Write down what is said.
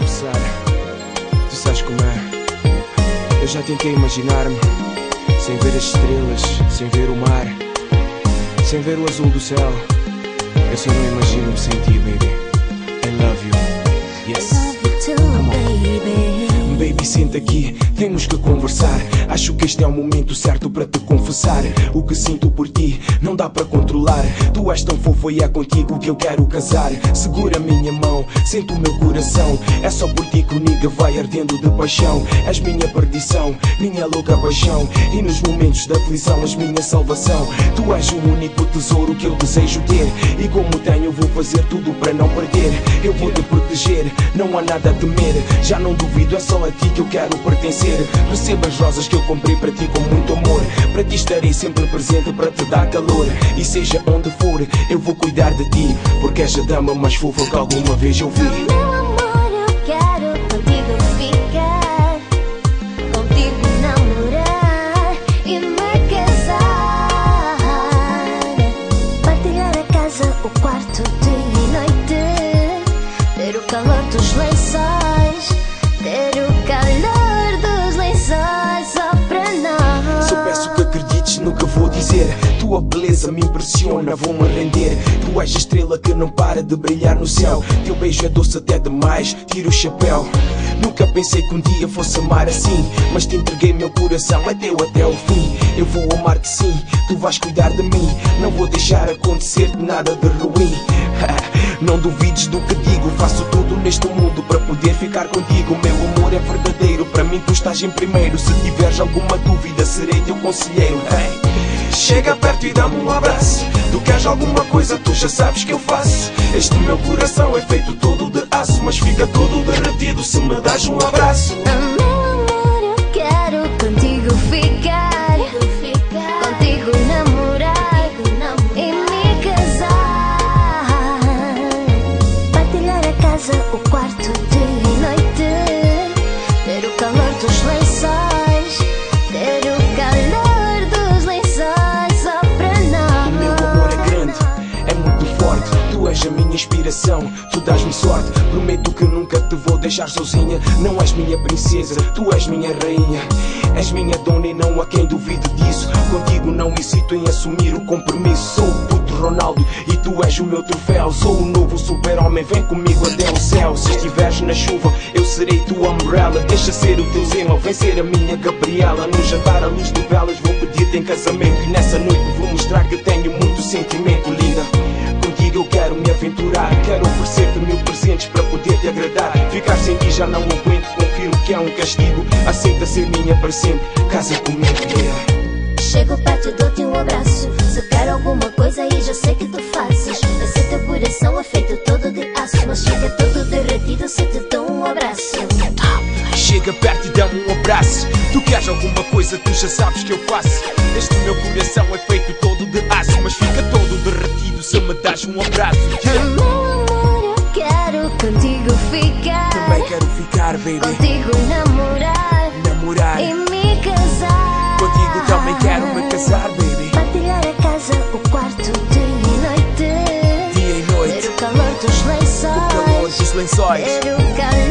Tu sabes como é? Eu já tentei imaginar-me sem ver as estrelas, sem ver o mar, sem ver o azul do céu. Eu só não imagino-me sem ti, baby. I love you. Yes. Come on. Baby, senta aqui, temos que conversar. Acho que este é o momento certo para te confessar. O que sinto por ti não dá para controlar. Tu és tão fofo e é contigo que eu quero casar. Segura minha mão, sente o meu coração. É só por ti que o nigga vai ardendo de paixão. És minha perdição, minha louca paixão. E nos momentos da aflição, és minha salvação. Tu és o único tesouro que eu desejo ter. E como tenho, vou fazer tudo para não perder. Eu vou te proteger, não há nada a temer. Já não duvido, é só a ti que eu quero pertencer. Receba as rosas que eu comprei para ti com muito amor. Para ti estarei sempre presente para te dar calor. E seja onde for, eu vou cuidar de ti. Porque és a dama mais fofa que alguma vez eu vi. Dizer. Tua beleza me impressiona, vou-me render. Tu és a estrela que não para de brilhar no céu. Teu beijo é doce até demais, tira o chapéu. Nunca pensei que um dia fosse amar assim. Mas te entreguei meu coração, é teu até o fim. Eu vou amar-te sim, tu vais cuidar de mim. Não vou deixar acontecer nada de ruim. Não duvides do que digo, faço tudo neste mundo para poder ficar contigo. Meu amor é verdadeiro, para mim tu estás em primeiro. Se tiveres alguma dúvida, serei teu conselheiro. Hey. Chega perto e dá-me um abraço. Tu queres alguma coisa, tu já sabes que eu faço. Este meu coração é feito todo de aço, mas fica todo derretido se me das um abraço. Meu amor, inspiração, tu dás-me sorte. Prometo que nunca te vou deixar sozinha. Não és minha princesa, tu és minha rainha. És minha dona e não há quem duvide disso. Contigo não hesito em assumir o compromisso. Sou o puto Ronaldo e tu és o meu troféu. Sou o novo super-homem, vem comigo até o céu. Se estiveres na chuva, eu serei tua umbrella. Deixa ser o teu Zema, vem ser a minha Gabriela. No jantar à luz de velas, vou pedir-te em casamento. E nessa noite vou mostrar que tenho muito sentimento, linda. Eu quero me aventurar Quero oferecer-te mil presentes para poder te agradar Ficar sem ti já não aguento Confirmo que é um castigo Aceita ser minha para sempre Casa comigo, yeah. Chego perto e dou-te um abraço. Se quero alguma coisa aí já sei que tu fazes. Esse teu coração é feito todo de aço, mas chega todo derretido se te dou um abraço. Chega perto e dá-me um abraço Tu queres alguma coisa, tu já sabes que eu faço Este meu coração é feito das um abraço yeah. Meu amor, eu quero contigo ficar, Também quero ficar, baby contigo namorar Namorar e me casar. Contigo também quero me casar, baby Partilhar a casa, o quarto, dia e noite. Dia e noite Ter o calor dos lençóis. O calor dos lençóis Ter o calor